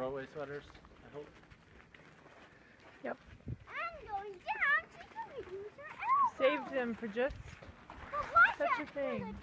throwaway sweaters, I hope. I'm going down Saved them for just such a thing.